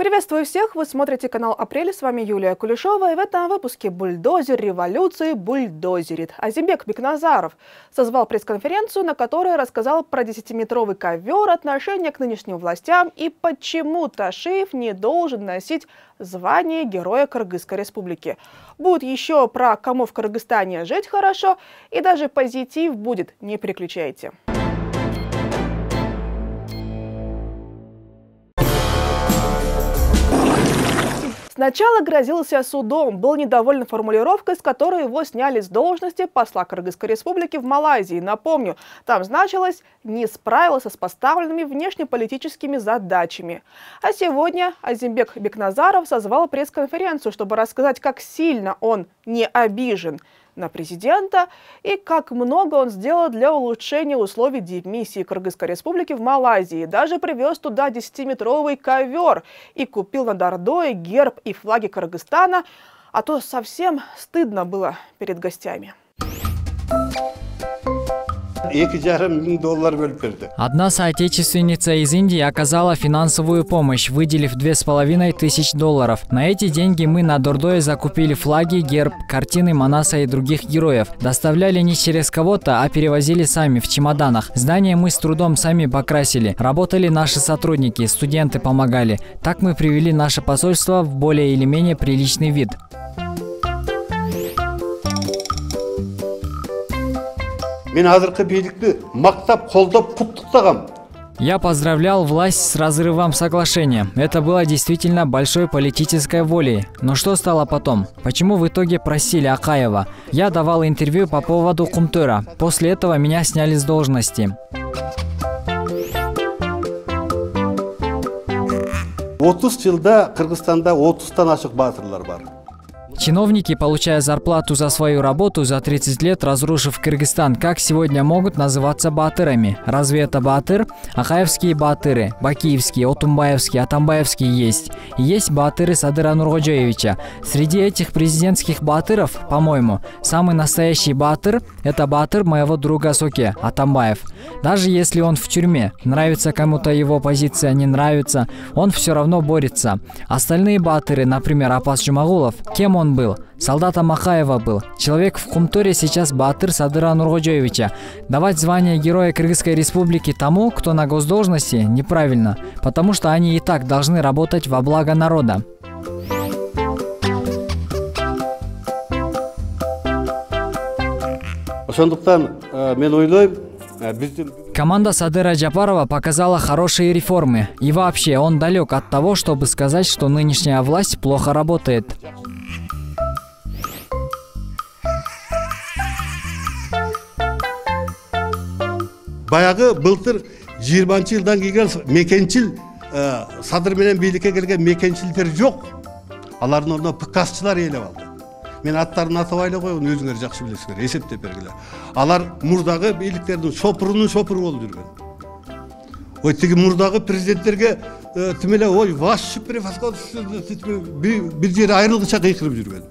Приветствую всех! Вы смотрите канал «Апрель». С вами Юлия Кулешова. И в этом выпуске бульдозер революции бульдозерит. Азимбек Бекназаров созвал пресс-конференцию, на которой рассказал про 10-метровый ковер, отношение к нынешним властям и почему Ташиев не должен носить звание Героя Кыргызской Республики. Будет еще про кому в Кыргызстане жить хорошо и даже позитив будет, не переключайте. Сначала грозился судом, был недоволен формулировкой, с которой его сняли с должности посла Кыргызской республики в Малайзии. Напомню, там значилось «не справился с поставленными внешнеполитическими задачами». А сегодня Азимбек Бекназаров созвал пресс-конференцию, чтобы рассказать, как сильно он не обижен – на президента и как много он сделал для улучшения условий демиссии Кыргызской республики в Малайзии. Даже привез туда 10-метровый ковер и купил над Ордой герб и флаги Кыргызстана, а то совсем стыдно было перед гостями. Одна соотечественница из Индии оказала финансовую помощь, выделив две с половиной тысяч долларов. На эти деньги мы на Дордое закупили флаги, герб, картины Манаса и других героев. Доставляли не через кого-то, а перевозили сами в чемоданах. Здание мы с трудом сами покрасили. Работали наши сотрудники, студенты помогали. Так мы привели наше посольство в более или менее приличный вид. Мен азыркы бийликти мактап колдоп куттуктагам я поздравлял власть с разрывом соглашения. Это было действительно большой политической волей. Но что стало потом? Почему в итоге просили Акаева? Я давал интервью по поводу Кумтура. После этого меня сняли с должности. отуз жылда кыргызстанда отуздан ашык баатырлар бар Чиновники, получая зарплату за свою работу за 30 лет, разрушив Кыргызстан, как сегодня могут называться батырами? Разве это батыр? Ахаевские батыры, Бакиевские, Отумбаевские, Атамбаевские есть. Есть батыры Садыра Нургоджоевича. Среди этих президентских батыров, по-моему, самый настоящий батыр – это батыр моего друга Соке, Атамбаев. Даже если он в тюрьме, нравится кому-то его позиция, не нравится, он все равно борется. Остальные батыры, например, Апас Джумагулов, кем он был? Солдата Махаева был. Человек в Хумторе сейчас Батыр Садыра Нургоджоевича. Давать звание Героя Кыргызской Республики тому, кто на госдолжности, неправильно, потому что они и так должны работать во благо народа. ошондуктан мен ойлойм Команда Садыра Джапарова показала хорошие реформы. И вообще, он далек от того, чтобы сказать, что нынешняя власть плохо работает. баягы былтыр жыйырманчы жылдан кийин мекенчил садыр менен бийликке келген мекенчилдер жок алардын ордуна пкасчылар ээлеп алды мен аттарын атабай эле койгон өзүңөр жакшы билесиңер эсептеп бергиле алар мурдагы бийликтердин шопурунун шопуру болуп жүргөн ой тиги мурдагы президенттерге тим эле ой ваш бир жери айрылгыча кыйкырып жүргөн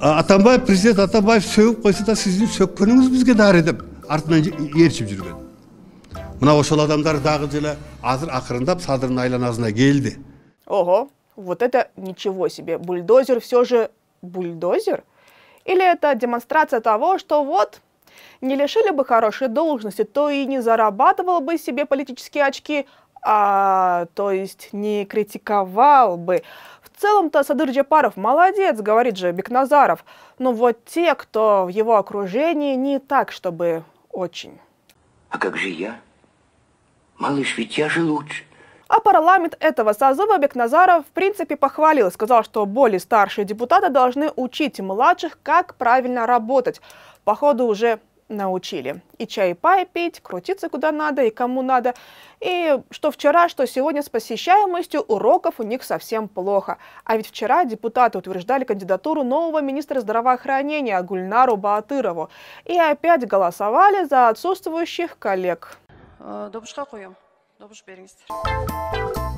атамбаев президент атамбаев сөгүп койсо да сиздин сөккөнүңүз бизге дары деп артынан ээрчип жүргөн мына ошол адамдар дагы деле азыр акырындап садырдын айланасына келди ого. Вот это ничего себе бульдозер все же бульдозер или это демонстрация того что вот не лишили бы хорошей должности то и не зарабатывал бы себе политические очки а то есть не критиковал бы в целом-то Садыр Джапаров молодец, говорит же Бекназаров. Но вот те, кто в его окружении, не так, чтобы очень. А как же я? Малыш, ведь я же лучше. А парламент этого созыва Бекназаров в принципе похвалил. Сказал, что более старшие депутаты должны учить младших, как правильно работать. Походу уже научили. И чай и пай пить, крутиться куда надо и кому надо. И что вчера, что сегодня с посещаемостью уроков у них совсем плохо. А ведь вчера депутаты утверждали кандидатуру нового министра здравоохранения Гульнару Баатырову. И опять голосовали за отсутствующих коллег. Dobro Beringer.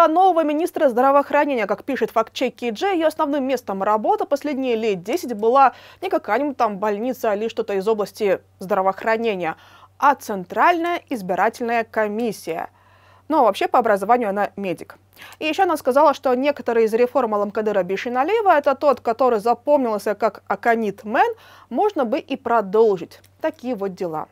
Про нового министра здравоохранения. Как пишет Factcheck.kg, ее основным местом работы последние лет 10 была не какая-нибудь там больница или что-то из области здравоохранения, а Центральная избирательная комиссия. Но вообще по образованию она медик. И еще она сказала, что некоторые из реформ Алымкадыра Бейшеналиева, это тот, который запомнился как Аконит Man, можно бы и продолжить. Такие вот дела.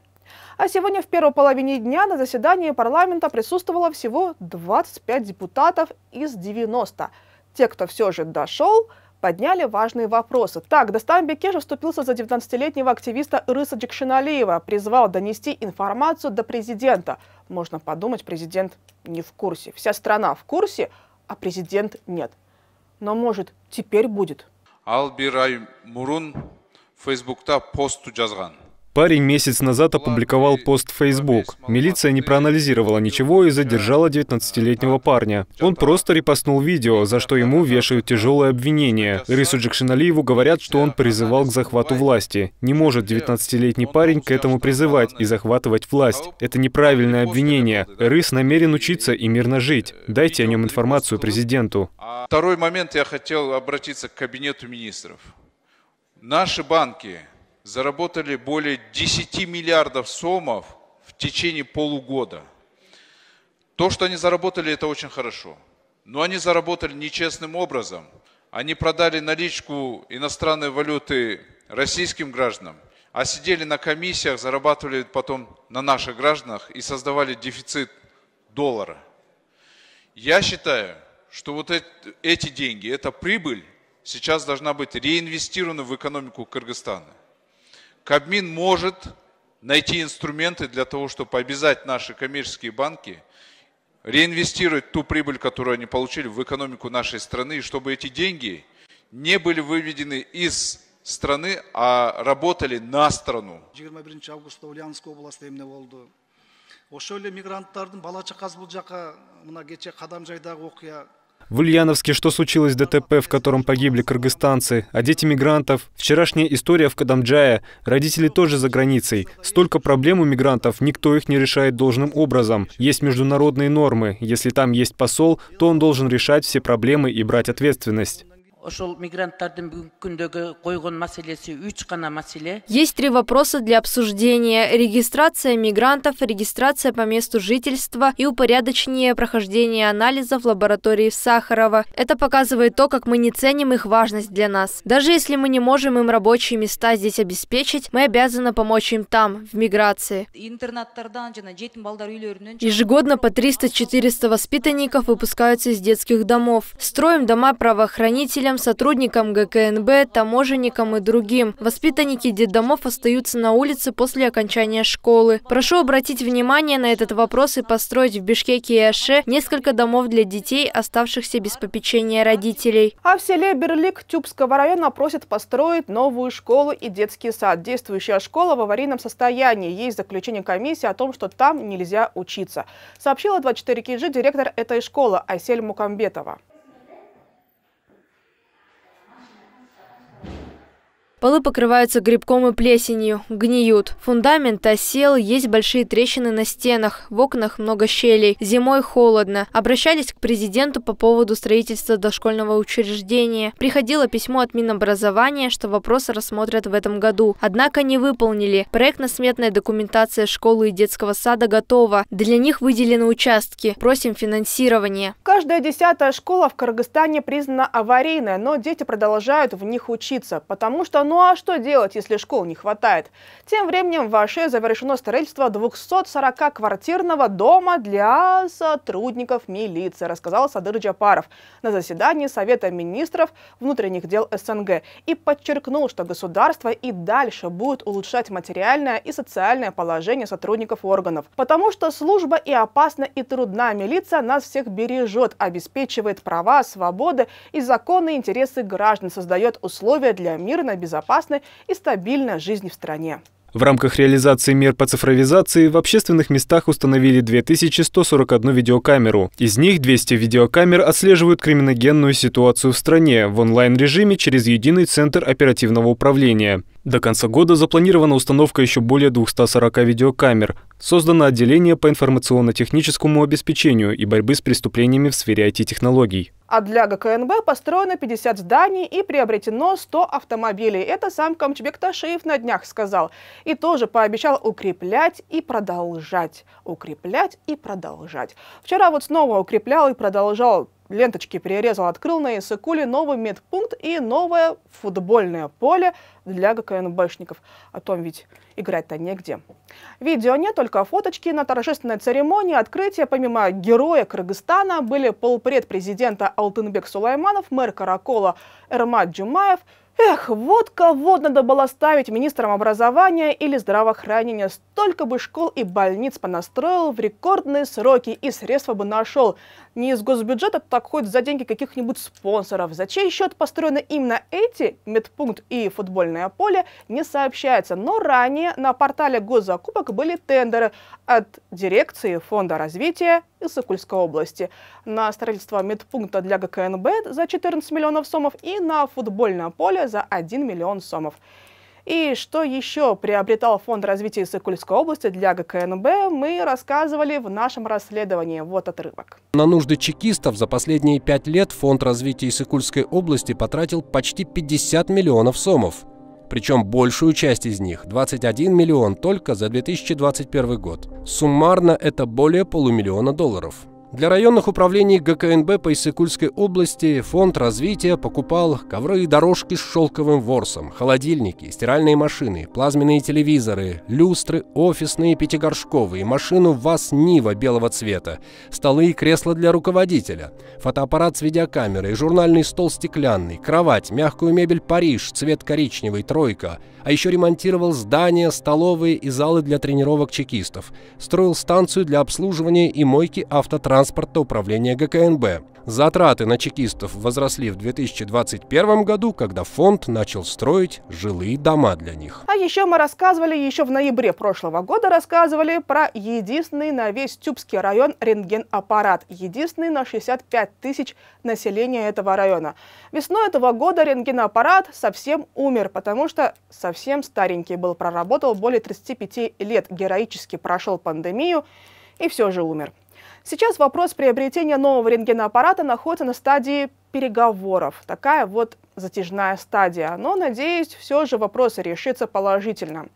А сегодня в первой половине дня на заседании парламента присутствовало всего 25 депутатов из 90. Те, кто все же дошел, подняли важные вопросы. Так, Дастан Бекеша вступился за 19-летнего активиста Рыса Джекшиналиева, призвал донести информацию до президента. Можно подумать, президент не в курсе. Вся страна в курсе, а президент нет. Но может, теперь будет. Албирай Мурун Фейсбукта посту жазган. Парень месяц назад опубликовал пост в Facebook. Милиция не проанализировала ничего и задержала 19-летнего парня. Он просто репостнул видео, за что ему вешают тяжелые обвинения. Рису Джакшиналиеву говорят, что он призывал к захвату власти. Не может 19-летний парень к этому призывать и захватывать власть. Это неправильное обвинение. Рыс намерен учиться и мирно жить. Дайте о нем информацию президенту. Второй момент я хотел обратиться к кабинету министров. Наши банки заработали более 10 миллиардов сомов в течение полугода. То, что они заработали, это очень хорошо. Но они заработали нечестным образом. Они продали наличку иностранной валюты российским гражданам, а сидели на комиссиях, зарабатывали потом на наших гражданах и создавали дефицит доллара. Я считаю, что вот эти деньги, эта прибыль сейчас должна быть реинвестирована в экономику Кыргызстана. Кабмин может найти инструменты для того, чтобы обязать наши коммерческие банки реинвестировать ту прибыль, которую они получили в экономику нашей страны, и чтобы эти деньги не были выведены из страны, а работали на страну. ошол эле мигранттардын бала чакасы бул жака мына окуя в Ульяновске что случилось ДТП, в котором погибли кыргызстанцы, а дети мигрантов? Вчерашняя история в Кадамджае. Родители тоже за границей. Столько проблем у мигрантов, никто их не решает должным образом. Есть международные нормы. Если там есть посол, то он должен решать все проблемы и брать ответственность ошол мигранттардын бүгүнкү күндөгү койгон маселеси үч гана маселе. Есть три вопроса для обсуждения. Регистрация мигрантов регистрация по месту жительства и упорядочение прохождения анализов в лаборатории в сахарова. Это показывает то как мы не ценим их важность для нас. Даже если мы не можем им рабочие места здесь обеспечить мы обязаны помочь им там в миграции. Ежегодно по 300-400 воспитанников выпускаются из детских домов. Строим дома правоохранителям сотрудникам ГКНБ, таможенникам и другим. Воспитанники детдомов остаются на улице после окончания школы. Прошу обратить внимание на этот вопрос и построить в Бишкеке и Аше несколько домов для детей, оставшихся без попечения родителей. А в селе Берлик Тюбского района просят построить новую школу и детский сад. Действующая школа в аварийном состоянии. Есть заключение комиссии о том, что там нельзя учиться. Сообщила 24 КИЖИ директор этой школы Айсель Мукамбетова. Полы покрываются грибком и плесенью, гниют. Фундамент осел, есть большие трещины на стенах, в окнах много щелей. Зимой холодно. Обращались к президенту по поводу строительства дошкольного учреждения. Приходило письмо от Минобразования, что вопрос рассмотрят в этом году. Однако не выполнили. Проектно-сметная документация школы и детского сада готова. Для них выделены участки. Просим финансирования. Каждая десятая школа в Кыргызстане признана аварийной, но дети продолжают в них учиться, потому что ну а что делать, если школ не хватает? Тем временем в Аше завершено строительство 240-квартирного дома для сотрудников милиции, рассказал Садыр Джапаров на заседании Совета министров внутренних дел СНГ и подчеркнул, что государство и дальше будет улучшать материальное и социальное положение сотрудников органов, потому что служба и опасна, и трудна. Милиция нас всех бережет, обеспечивает права, свободы и законные интересы граждан, создает условия для мирной, безопасной безопасной и стабильной жизни в стране. В рамках реализации мер по цифровизации в общественных местах установили 2141 видеокамеру. Из них 200 видеокамер отслеживают криминогенную ситуацию в стране в онлайн-режиме через единый центр оперативного управления. До конца года запланирована установка еще более 240 видеокамер. Создано отделение по информационно-техническому обеспечению и борьбы с преступлениями в сфере IT-технологий. А для ГКНБ построено 50 зданий и приобретено 100 автомобилей. Это сам Камчбек Ташиев на днях сказал. И тоже пообещал укреплять и продолжать. Укреплять и продолжать. Вчера вот снова укреплял и продолжал ленточки перерезал, открыл на Исыкуле новый медпункт и новое футбольное поле для ГКНБшников. О том ведь играть-то негде. Видео нет, только фоточки. На торжественной церемонии открытия помимо героя Кыргызстана были полпред президента Алтынбек Сулайманов, мэр Каракола Эрмат Джумаев – Эх, вот кого надо было ставить министром образования или здравоохранения. Столько бы школ и больниц понастроил в рекордные сроки и средства бы нашел. Не из госбюджета, так хоть за деньги каких-нибудь спонсоров. За чей счет построены именно эти, медпункт и футбольное поле, не сообщается. Но ранее на портале госзакупок были тендеры от дирекции Фонда развития Иссыкульской области на строительство медпункта для ГКНБ за 14 миллионов сомов и на футбольное поле за 1 миллион сомов. И что еще приобретал Фонд развития Иссыкульской области для ГКНБ, мы рассказывали в нашем расследовании. Вот отрывок. На нужды чекистов за последние пять лет Фонд развития Иссыкульской области потратил почти 50 миллионов сомов. Причем большую часть из них, 21 миллион, только за 2021 год. Суммарно это более полумиллиона долларов. Для районных управлений ГКНБ по Иссыкульской области Фонд развития покупал ковры и дорожки с шелковым ворсом, холодильники, стиральные машины, плазменные телевизоры, люстры, офисные пятигоршковые, машину ВАЗ-Нива белого цвета, столы и кресла для руководителя, фотоаппарат с видеокамерой, журнальный стол стеклянный, кровать, мягкую мебель «Париж», цвет коричневый, тройка, а еще ремонтировал здания, столовые и залы для тренировок чекистов, строил станцию для обслуживания и мойки автотранспорта транспорта управления ГКНБ. Затраты на чекистов возросли в 2021 году, когда фонд начал строить жилые дома для них. А еще мы рассказывали, еще в ноябре прошлого года рассказывали про единственный на весь Тюбский район рентген-аппарат. Единственный на 65 тысяч населения этого района. Весной этого года рентген-аппарат совсем умер, потому что совсем старенький был, проработал более 35 лет, героически прошел пандемию и все же умер. Сейчас вопрос приобретения нового рентгеноаппарата находится на стадии переговоров. Такая вот затяжная стадия. Но, надеюсь, все же вопрос решится положительно.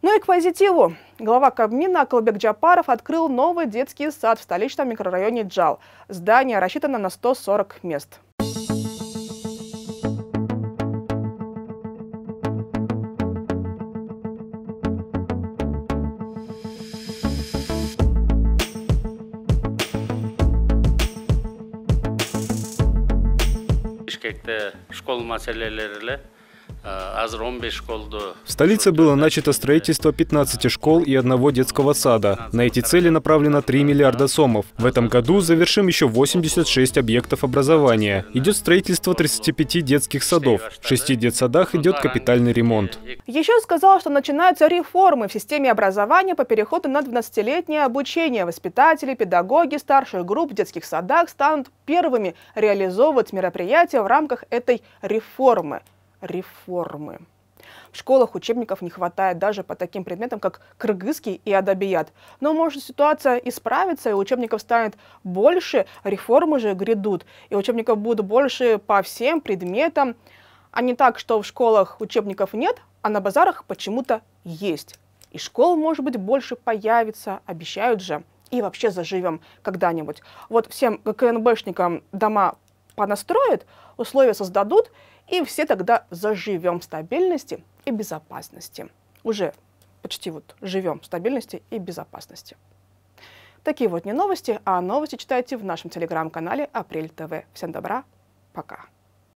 Ну и к позитиву. Глава Кабмина Акылбек Джапаров открыл новый детский сад в столичном микрорайоне Джал. Здание рассчитано на 140 мест. бішкекте школ мәселелері в столице было начато строительство 15 школ и одного детского сада. На эти цели направлено 3 миллиарда сомов. В этом году завершим еще 86 объектов образования. Идет строительство 35 детских садов. В 6 детсадах идет капитальный ремонт. Еще сказал, что начинаются реформы в системе образования по переходу на 12-летнее обучение. Воспитатели, педагоги старших групп в детских садах станут первыми реализовывать мероприятия в рамках этой реформы реформы. В школах учебников не хватает даже по таким предметам, как кыргызский и адабият. Но может ситуация исправится, и учебников станет больше, реформы же грядут, и учебников будут больше по всем предметам, а не так, что в школах учебников нет, а на базарах почему-то есть. И школ, может быть, больше появится, обещают же. И вообще заживем когда-нибудь. Вот всем ГКНБшникам дома понастроят, условия создадут, и все тогда заживем в стабильности и безопасности. Уже почти вот живем в стабильности и безопасности. Такие вот не новости, а новости читайте в нашем телеграм-канале Апрель ТВ. Всем добра, пока.